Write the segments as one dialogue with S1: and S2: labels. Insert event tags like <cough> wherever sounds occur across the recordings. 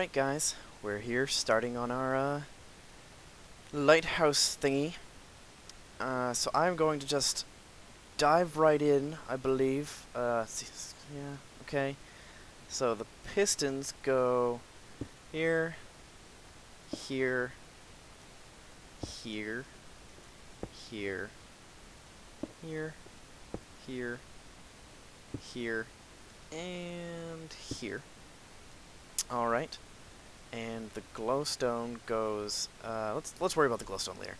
S1: Alright guys, we're here starting on our uh, lighthouse thingy. Uh, so I'm going to just dive right in, I believe. Uh, yeah, okay. So the pistons go here, here, here, here, here, here, here, and here. Alright. And the glowstone goes uh, let's let's worry about the glowstone later.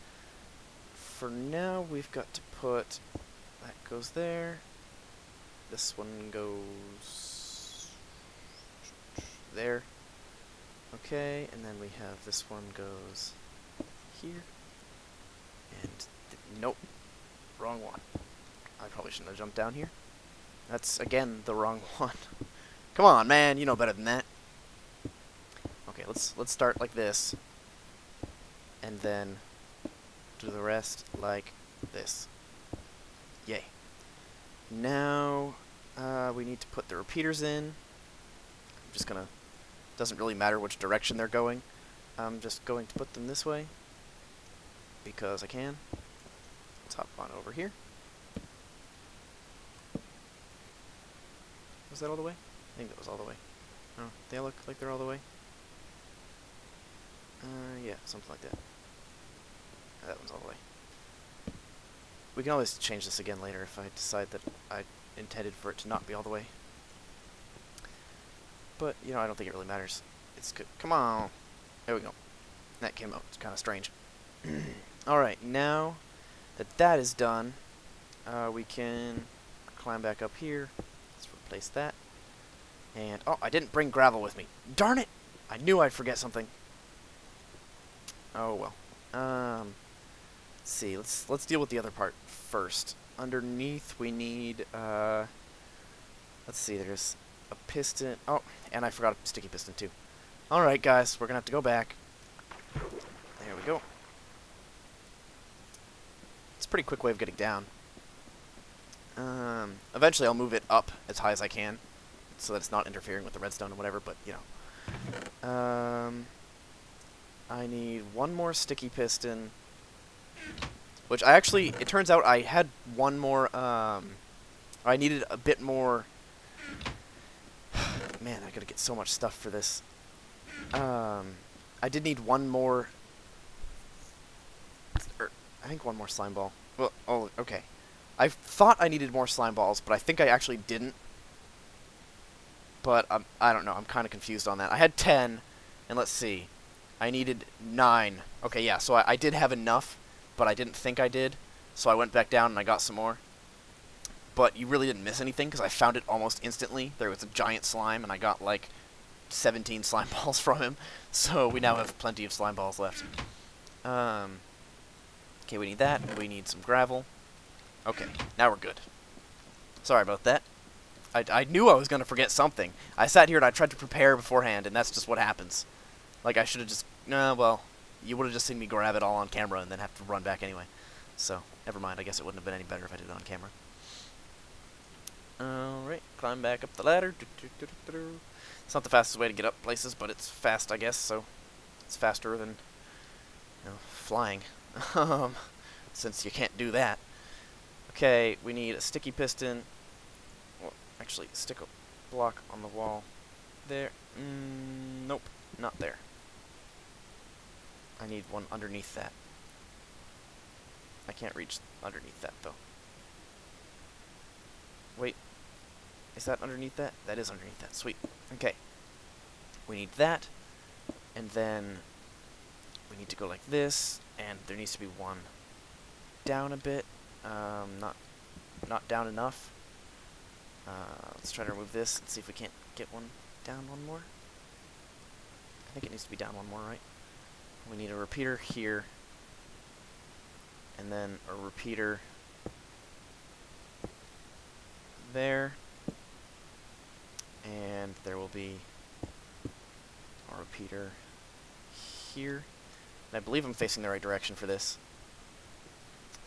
S1: For now we've got to put that goes there. This one goes there. Okay, and then we have this one goes here. And nope. Wrong one. I probably shouldn't have jumped down here. That's again the wrong <laughs> one. Come on, man, you know better than that. Let's let's start like this. And then do the rest like this. Yay. Now uh, we need to put the repeaters in. I'm just gonna doesn't really matter which direction they're going. I'm just going to put them this way because I can. Let's hop on over here. Was that all the way? I think that was all the way. Oh, they look like they're all the way. Something like that. That one's all the way. We can always change this again later if I decide that I intended for it to not be all the way. But, you know, I don't think it really matters. It's good. Come on! There we go. That came out. It's kind of strange. <clears throat> Alright, now that that is done, uh, we can climb back up here. Let's replace that. And, oh, I didn't bring gravel with me. Darn it! I knew I'd forget something. Oh well. Um, let's see. Let's let's deal with the other part first. Underneath, we need. Uh, let's see. There's a piston. Oh, and I forgot a sticky piston too. All right, guys, we're gonna have to go back. There we go. It's a pretty quick way of getting down. Um, eventually, I'll move it up as high as I can, so that it's not interfering with the redstone and whatever. But you know. Um. I need one more sticky piston. Which I actually, it turns out I had one more, um, I needed a bit more, <sighs> man, I gotta get so much stuff for this. Um, I did need one more, er, I think one more slime ball. Well, oh, okay. I thought I needed more slime balls, but I think I actually didn't. But um, I don't know, I'm kind of confused on that. I had 10, and let's see. I needed nine. Okay, yeah, so I, I did have enough, but I didn't think I did. So I went back down and I got some more. But you really didn't miss anything because I found it almost instantly. There was a giant slime and I got like 17 <laughs> slime balls from him. So we now have plenty of slime balls left. Um, okay, we need that. We need some gravel. Okay, now we're good. Sorry about that. I, I knew I was going to forget something. I sat here and I tried to prepare beforehand, and that's just what happens. Like, I should have just... Nah, well, you would have just seen me grab it all on camera and then have to run back anyway. So, never mind. I guess it wouldn't have been any better if I did it on camera. Alright, climb back up the ladder. It's not the fastest way to get up places, but it's fast, I guess, so it's faster than, you know, flying. <laughs> um, since you can't do that. Okay, we need a sticky piston. Well, actually, stick a block on the wall. There. Mm, nope, not there. I need one underneath that. I can't reach underneath that, though. Wait. Is that underneath that? That is underneath that. Sweet. Okay. We need that. And then we need to go like this. And there needs to be one down a bit. Um, not, not down enough. Uh, let's try to remove this and see if we can't get one down one more. I think it needs to be down one more, right? We need a repeater here, and then a repeater there, and there will be a repeater here. And I believe I'm facing the right direction for this,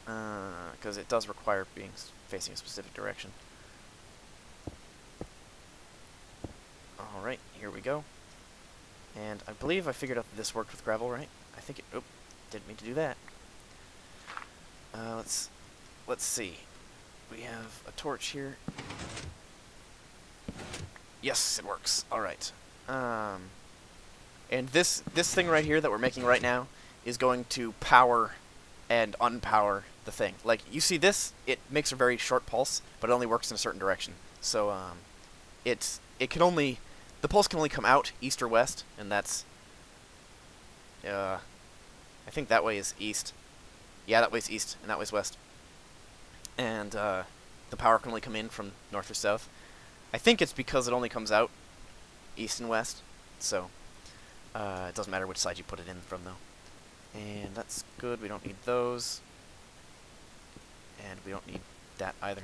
S1: because uh, it does require being facing a specific direction. Alright, here we go. And I believe I figured out that this worked with gravel, right? I think it... Didn't mean to do that. Uh, let's... Let's see. We have a torch here. Yes, it works. Alright. Um, and this, this thing right here that we're making right now is going to power and unpower the thing. Like, you see this? It makes a very short pulse, but it only works in a certain direction. So, um, it's, it can only... The pulse can only come out east or west, and that's... Uh, I think that way is east. Yeah, that way's east, and that way's west. And, uh, the power can only come in from north or south. I think it's because it only comes out east and west, so uh, it doesn't matter which side you put it in from, though. And that's good, we don't need those. And we don't need that either.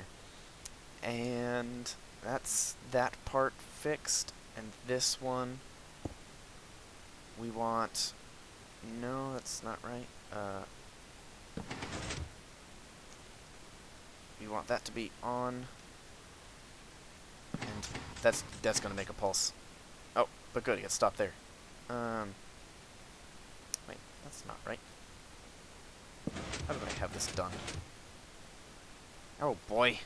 S1: And that's that part fixed. And this one, we want... No, that's not right. Uh, we want that to be on. And that's that's going to make a pulse. Oh, but good, it stopped there. Um, wait, that's not right. How did I have this done? Oh boy.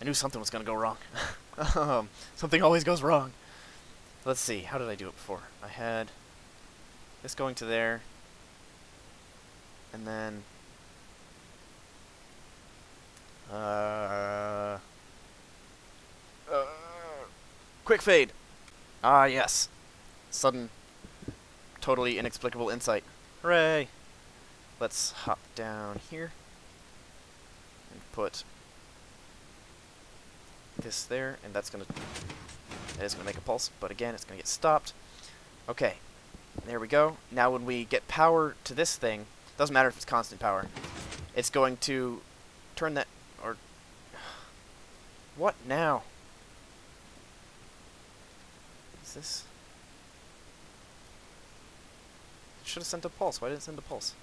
S1: I knew something was going to go wrong. <laughs> um, something always goes wrong. Let's see, how did I do it before? I had this going to there, and then uh, uh, quick fade. Ah, yes. Sudden, totally inexplicable insight. Hooray! Let's hop down here and put this there, and that's gonna that is gonna make a pulse, but again, it's gonna get stopped. Okay, there we go. Now, when we get power to this thing, doesn't matter if it's constant power, it's going to turn that or <sighs> what now? Is this? Should have sent a pulse. Why didn't it send a pulse?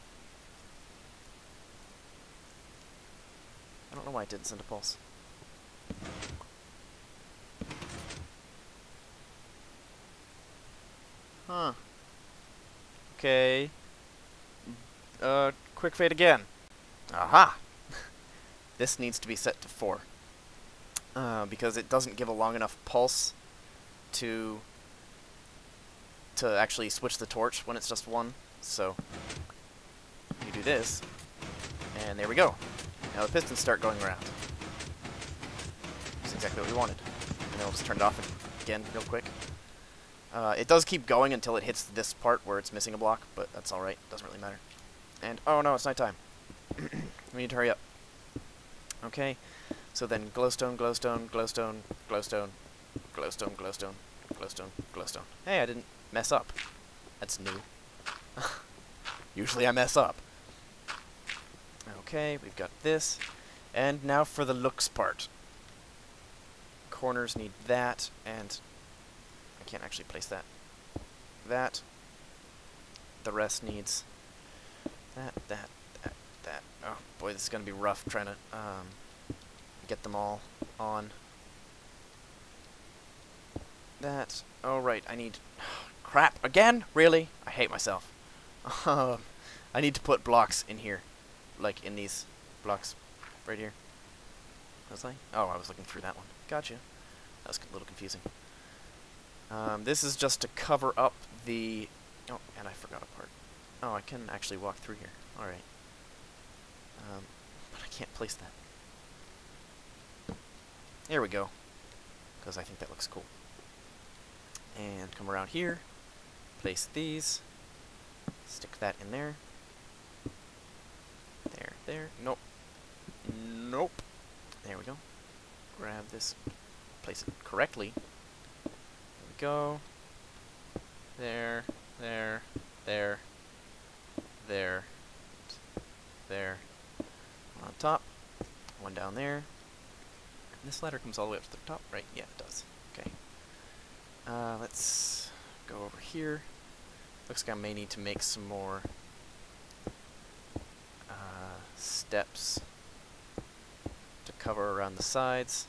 S1: I don't know why it didn't send a pulse. Huh. Okay. Uh, quick fade again. Aha! <laughs> this needs to be set to 4. Uh, because it doesn't give a long enough pulse to to actually switch the torch when it's just one. So you do this, and there we go. Now the pistons start going around. Exactly what we wanted. And then we'll just turn it off again real quick. Uh, it does keep going until it hits this part where it's missing a block, but that's alright. Doesn't really matter. And, oh no, it's nighttime. <clears throat> we need to hurry up. Okay, so then glowstone, glowstone, glowstone, glowstone, glowstone, glowstone, glowstone, glowstone. Hey, I didn't mess up. That's new. <laughs> Usually I mess up. Okay, we've got this. And now for the looks part. Corners need that, and I can't actually place that. That. The rest needs that, that, that, that. Oh boy, this is going to be rough trying to um, get them all on. That. Oh right, I need... <sighs> Crap, again? Really? I hate myself. <laughs> I need to put blocks in here. Like in these blocks right here. Was I? Oh, I was looking through that one. Gotcha. That was a little confusing. Um, this is just to cover up the... Oh, and I forgot a part. Oh, I can actually walk through here. Alright. Um, but I can't place that. There we go. Because I think that looks cool. And come around here. Place these. Stick that in there. There, there. Nope. Nope. There we go. Grab this. Place it correctly. There we go. There, there, there, there, there. One on top, one down there. And this ladder comes all the way up to the top, right? Yeah, it does. Okay. Uh, let's go over here. Looks like I may need to make some more uh, steps to cover around the sides.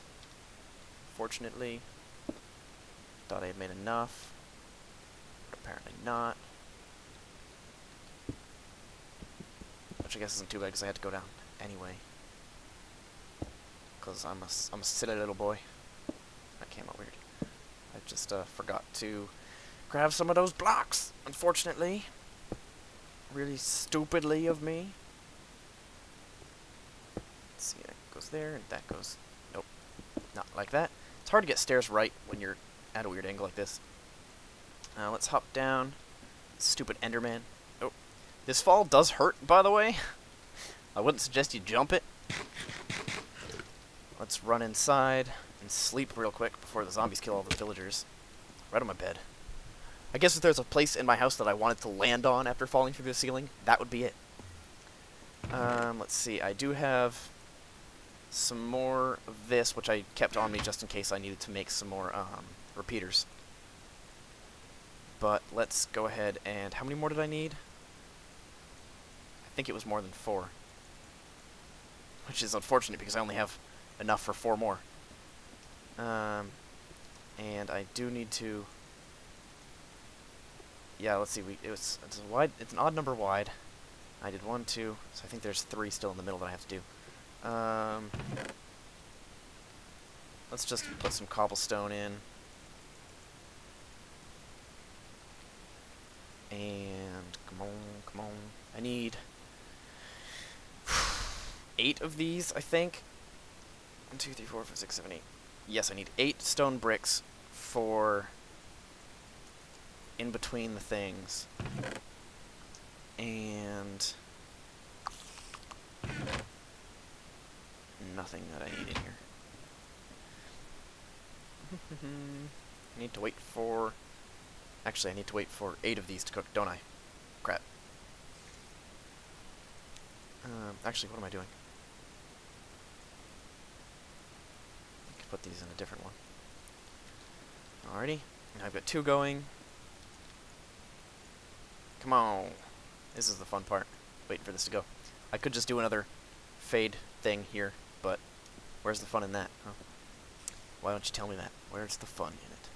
S1: Fortunately, Thought I had made enough. But apparently not. Which I guess isn't too bad because I had to go down anyway. Because I'm a, I'm a silly little boy. That came out weird. I just uh, forgot to grab some of those blocks, unfortunately. Really stupidly of me. Let's see, that goes there, and that goes... Nope. Not like that. It's hard to get stairs right when you're at a weird angle like this. Uh, let's hop down. Stupid Enderman. Oh. This fall does hurt, by the way. <laughs> I wouldn't suggest you jump it. Let's run inside and sleep real quick before the zombies kill all the villagers. Right on my bed. I guess if there's a place in my house that I wanted to land on after falling through the ceiling, that would be it. Um, let's see, I do have some more of this, which I kept on me just in case I needed to make some more um, repeaters. But let's go ahead and... How many more did I need? I think it was more than four. Which is unfortunate because I only have enough for four more. Um, and I do need to... Yeah, let's see. We it was it's wide. It's an odd number wide. I did one, two. So I think there's three still in the middle that I have to do. Um, let's just put some cobblestone in. And come on, come on. I need eight of these, I think. One, two, three, four, five, six, seven, eight. Yes, I need eight stone bricks for in between the things. And nothing that I need in here. I <laughs> need to wait for... Actually, I need to wait for eight of these to cook, don't I? Crap. Um, actually, what am I doing? I could put these in a different one. Alrighty. Now I've got two going. Come on. This is the fun part. Waiting for this to go. I could just do another fade thing here, where's the fun in that? Huh? Why don't you tell me that? Where's the fun in it?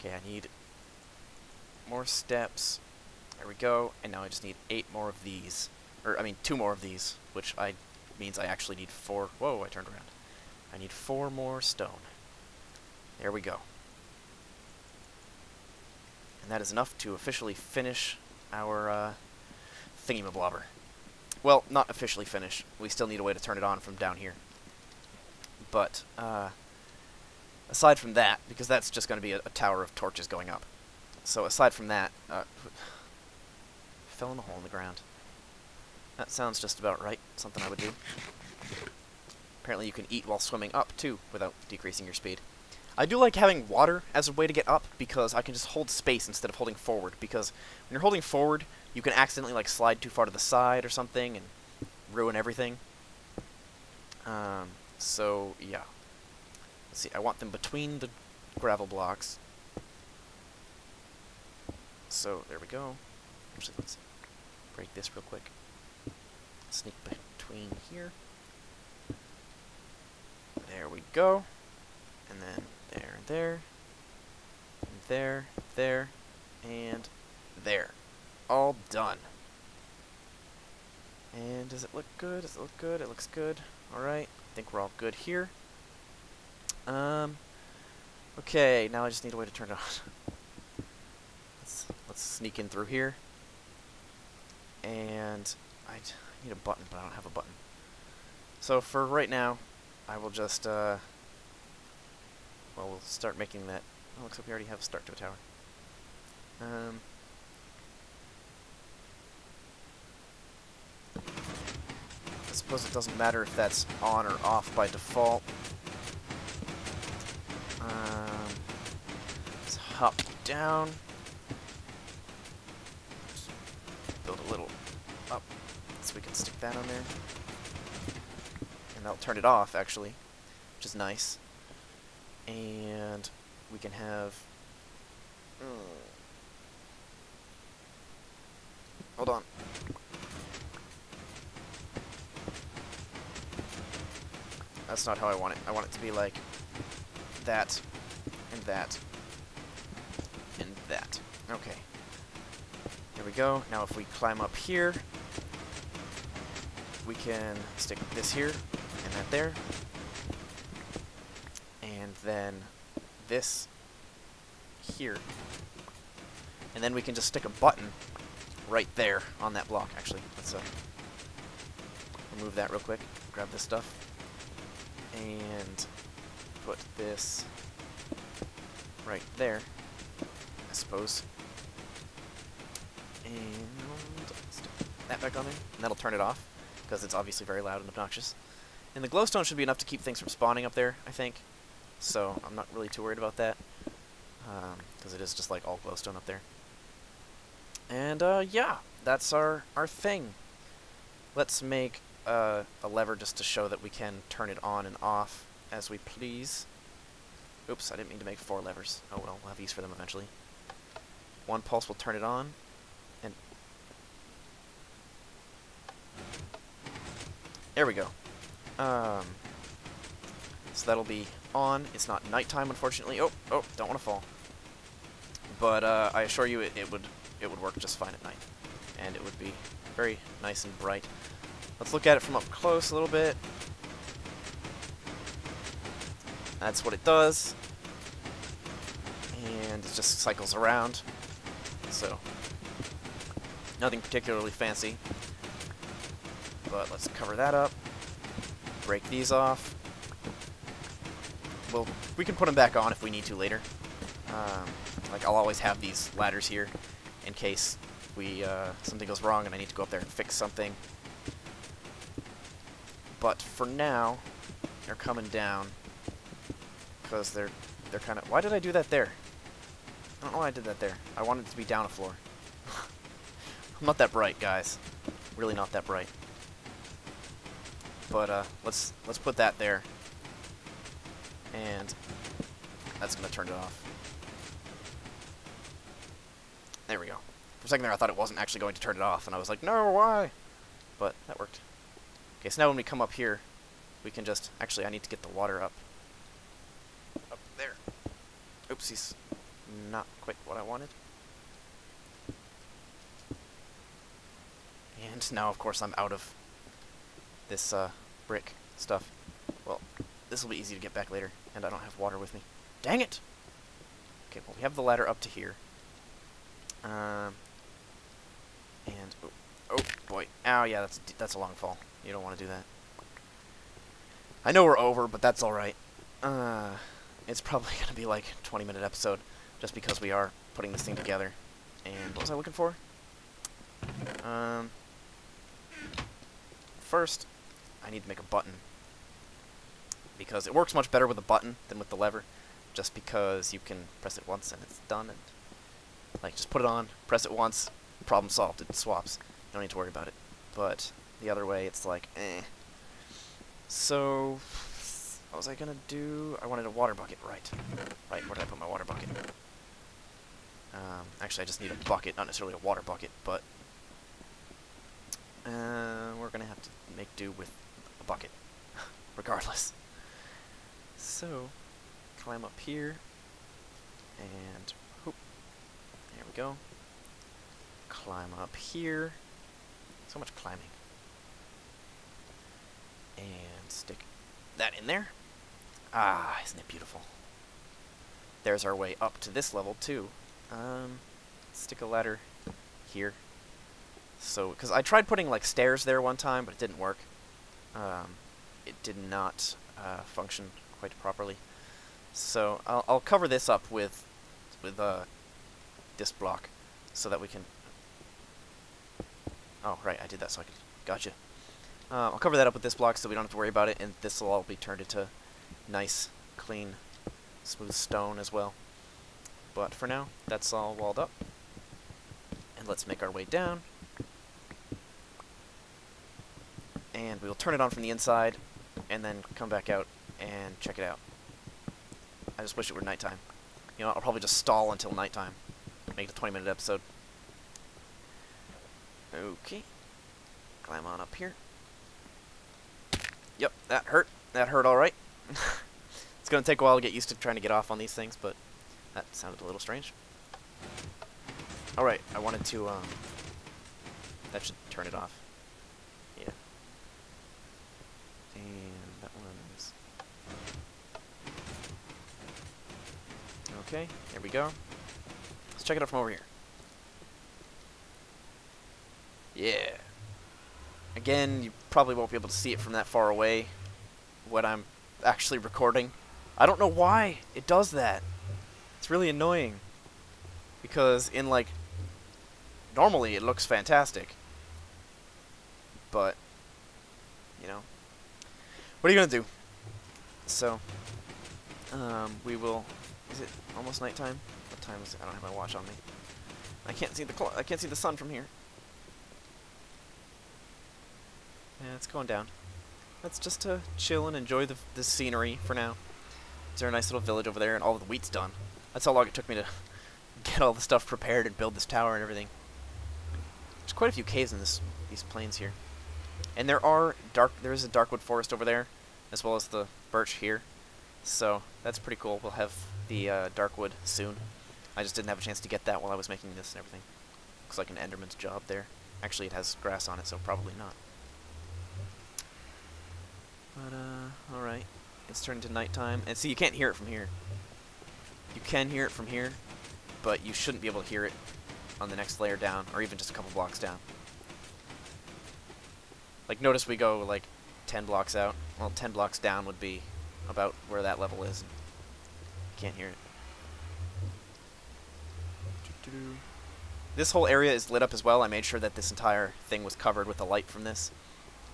S1: Okay, I need more steps. There we go. And now I just need eight more of these. Or, I mean, two more of these, which I means I actually need four. Whoa, I turned around. I need four more stone. There we go. And that is enough to officially finish our uh, thingy-mablobber. Well, not officially finish. We still need a way to turn it on from down here. But, uh, aside from that, because that's just going to be a, a, tower of torches going up. So aside from that, uh, <sighs> fell in a hole in the ground. That sounds just about right. Something I would do. Apparently you can eat while swimming up, too, without decreasing your speed. I do like having water as a way to get up because I can just hold space instead of holding forward. Because when you're holding forward, you can accidentally like slide too far to the side or something and ruin everything. Um, so yeah. Let's see. I want them between the gravel blocks. So there we go. Actually, let's break this real quick. Sneak between here. There we go. And then there, there, and there, there, and there. All done. And does it look good? Does it look good? It looks good. Alright, I think we're all good here. Um, okay, now I just need a way to turn it on. <laughs> let's, let's sneak in through here. And I need a button, but I don't have a button. So for right now, I will just, uh, well, we'll start making that. Oh, looks like we already have a start to a tower. Um, I suppose it doesn't matter if that's on or off by default. Um, let's hop down. Just build a little up so we can stick that on there. And that'll turn it off, actually, which is nice and we can have uh, hold on that's not how I want it I want it to be like that and that, and that. Okay. There we go. Now if we climb up here, we can stick this here, and that there, then this here. And then we can just stick a button right there on that block, actually. Let's uh, remove that real quick. Grab this stuff. And put this right there, I suppose. And that back on there. And that'll turn it off, because it's obviously very loud and obnoxious. And the glowstone should be enough to keep things from spawning up there, I think. So I'm not really too worried about that. Because um, it is just like all glowstone up there. And uh, yeah, that's our, our thing. Let's make uh, a lever just to show that we can turn it on and off as we please. Oops, I didn't mean to make four levers. Oh well, we'll have use for them eventually. One pulse will turn it on, and... There we go. Um, so that'll be on. It's not nighttime, unfortunately. Oh, oh, don't want to fall. But uh, I assure you it, it would it would work just fine at night. And it would be very nice and bright. Let's look at it from up close a little bit. That's what it does. And it just cycles around. So, nothing particularly fancy. But let's cover that up. Break these off. We can put them back on if we need to later. Um, like, I'll always have these ladders here in case we uh, something goes wrong and I need to go up there and fix something. But for now, they're coming down because they're they're kind of. Why did I do that there? I don't know why I did that there. I wanted it to be down a floor. <laughs> I'm not that bright, guys. Really not that bright. But uh, let's let's put that there, and that's gonna turn it off. There we go. For a second there, I thought it wasn't actually going to turn it off, and I was like, no, why? But that worked. Okay, so now when we come up here, we can just... Actually, I need to get the water up. Up there. Oopsies. Not quite what I wanted. And now, of course, I'm out of this uh, brick stuff. Well, this will be easy to get back later, and I don't have water with me. Dang it! Okay, well, we have the ladder up to here. Um, and, oh, oh boy. Ow, yeah, that's, that's a long fall. You don't want to do that. I know we're over, but that's alright. Uh, it's probably <laughs> going to be like a 20 minute episode, just because we are putting this thing together. And what was I looking for? Um, first, I need to make a button. Because it works much better with a button than with the lever, just because you can press it once and it's done, and like, just put it on, press it once, problem solved, it swaps. You don't need to worry about it. But the other way, it's like, eh. So, what was I gonna do? I wanted a water bucket, right. Right, where did I put my water bucket? Um, actually, I just need a bucket, not necessarily a water bucket, but uh, we're gonna have to make do with a bucket, <laughs> regardless. So, climb up here, and there we go. Climb up here. So much climbing. And stick that in there. Ah, isn't it beautiful? There's our way up to this level, too. Um, stick a ladder here. So, because I tried putting, like, stairs there one time, but it didn't work. Um, it did not uh, function quite properly. So, I'll, I'll cover this up with, with uh, this block so that we can... Oh, right, I did that so I could... Gotcha. Uh, I'll cover that up with this block so we don't have to worry about it, and this will all be turned into nice, clean, smooth stone as well. But for now, that's all walled up. And let's make our way down. And we will turn it on from the inside, and then come back out and check it out. I just wish it were nighttime. You know, I'll probably just stall until nighttime make it a 20 minute episode. Okay. Climb on up here. Yep, that hurt. That hurt alright. <laughs> it's going to take a while to get used to trying to get off on these things, but That sounded a little strange. Alright, I wanted to, um... That should turn it off. Yeah. And that one's... Okay, there we go. Let's check it out from over here. Yeah. Again, you probably won't be able to see it from that far away when I'm actually recording. I don't know why it does that. It's really annoying. Because in like normally it looks fantastic. But you know. What are you gonna do? So um, we will is it almost nighttime? What time is it? I don't have my watch on me. I can't see the I can't see the sun from here. Yeah, it's going down. Let's just uh, chill and enjoy the, the scenery for now. Is there a nice little village over there, and all the wheat's done. That's how long it took me to <laughs> get all the stuff prepared and build this tower and everything. There's quite a few caves in this these plains here. And there are dark there is a darkwood forest over there, as well as the birch here. So that's pretty cool. We'll have the uh, darkwood soon. I just didn't have a chance to get that while I was making this and everything. Looks like an enderman's job there. Actually, it has grass on it, so probably not. But, uh, alright. It's turning to nighttime. And see, you can't hear it from here. You can hear it from here, but you shouldn't be able to hear it on the next layer down, or even just a couple blocks down. Like, notice we go, like, 10 blocks out. Well, 10 blocks down would be about where that level is. Can't hear it. This whole area is lit up as well. I made sure that this entire thing was covered with the light from this.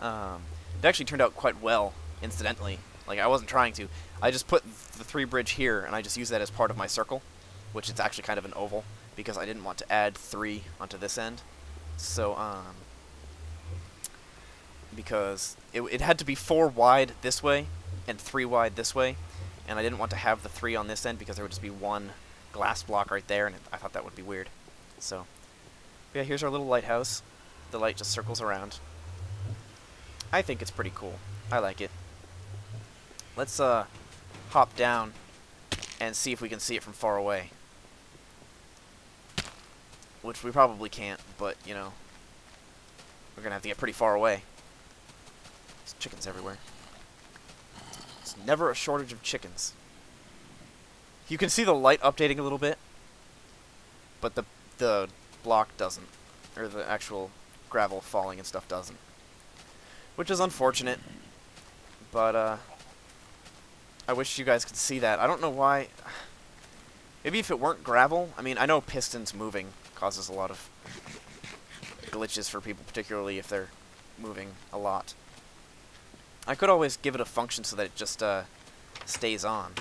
S1: Um, it actually turned out quite well, incidentally. Like, I wasn't trying to. I just put the three bridge here, and I just use that as part of my circle, which is actually kind of an oval, because I didn't want to add three onto this end. So, um, because it, it had to be four wide this way, and three wide this way, and I didn't want to have the three on this end because there would just be one glass block right there, and I thought that would be weird. So, yeah, here's our little lighthouse. The light just circles around. I think it's pretty cool. I like it. Let's uh, hop down and see if we can see it from far away. Which we probably can't, but, you know, we're going to have to get pretty far away. There's chickens everywhere. Never a shortage of chickens. You can see the light updating a little bit, but the the block doesn't, or the actual gravel falling and stuff doesn't which is unfortunate. But, uh, I wish you guys could see that. I don't know why. Maybe if it weren't gravel. I mean, I know pistons moving causes a lot of glitches for people, particularly if they're moving a lot. I could always give it a function so that it just, uh, stays on.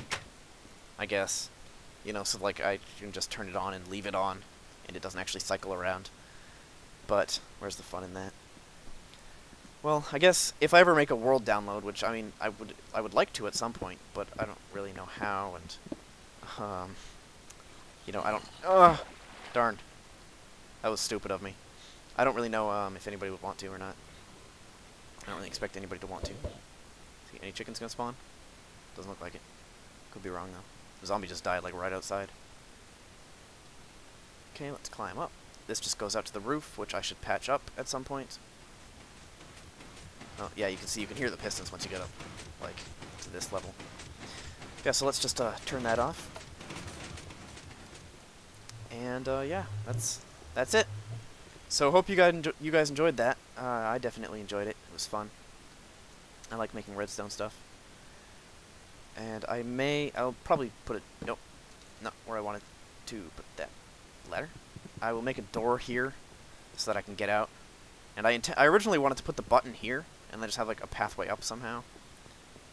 S1: I guess. You know, so, like, I can just turn it on and leave it on, and it doesn't actually cycle around. But, where's the fun in that? Well, I guess if I ever make a world download, which I mean, I would I would like to at some point, but I don't really know how, and um, you know, I don't. Ugh, darn, that was stupid of me. I don't really know um, if anybody would want to or not. I don't really expect anybody to want to. See, any chickens gonna spawn? Doesn't look like it. Could be wrong though. The zombie just died like right outside. Okay, let's climb up. This just goes out to the roof, which I should patch up at some point. Oh, yeah, you can see, you can hear the pistons once you get up, like, to this level. Yeah, so let's just uh, turn that off. And, uh, yeah, that's that's it. So hope you guys, you guys enjoyed that. Uh, I definitely enjoyed it. It was fun. I like making redstone stuff. And I may, I'll probably put it, nope, not where I wanted to put that ladder. I will make a door here so that I can get out. And I, I originally wanted to put the button here, and then just have like a pathway up somehow.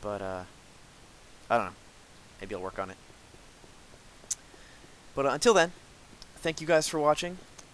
S1: But uh, I don't know. Maybe I'll work on it. But uh, until then, thank you guys for watching,